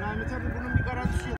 Yani tabii bunun bir garantisi yok.